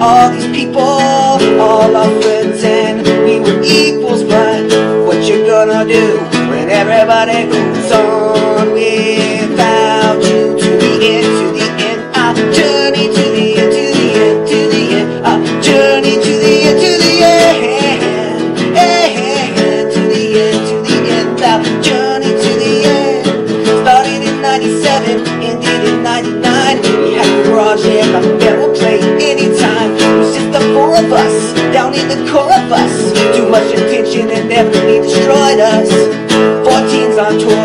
all these people, all our friends, and we were equals. But what you gonna do when everybody goes on without you? To the end, to the end, our journey to the end, to the end, to the end, our journey to the end, to the end, end, to the end, to the end, our journey to the end. Started in '97, ended in '99. We had of us, down in the core of us. Too much attention and everything destroyed us. 14's on tour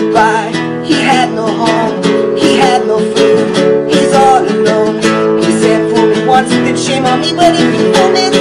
went by. He had no home, he had no food. He's all alone. He said for me once it shame on me, but if he wanted